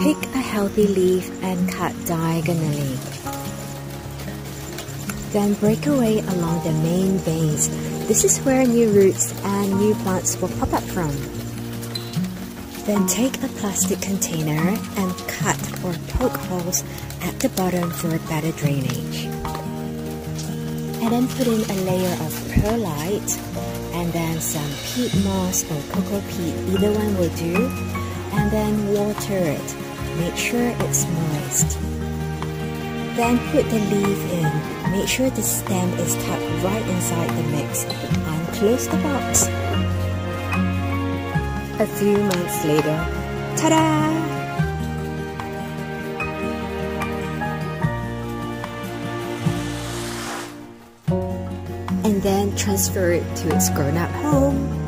Pick a healthy leaf and cut diagonally. Then break away along the main veins. This is where new roots and new plants will pop up from. Then take a plastic container and cut or poke holes at the bottom for better drainage. And then put in a layer of perlite and then some peat moss or cocoa peat, either one will do. And then water it. Make sure it's moist. Then put the leaf in. Make sure the stem is tucked right inside the mix and close the box. A few months later, ta-da! And then transfer it to its grown-up home.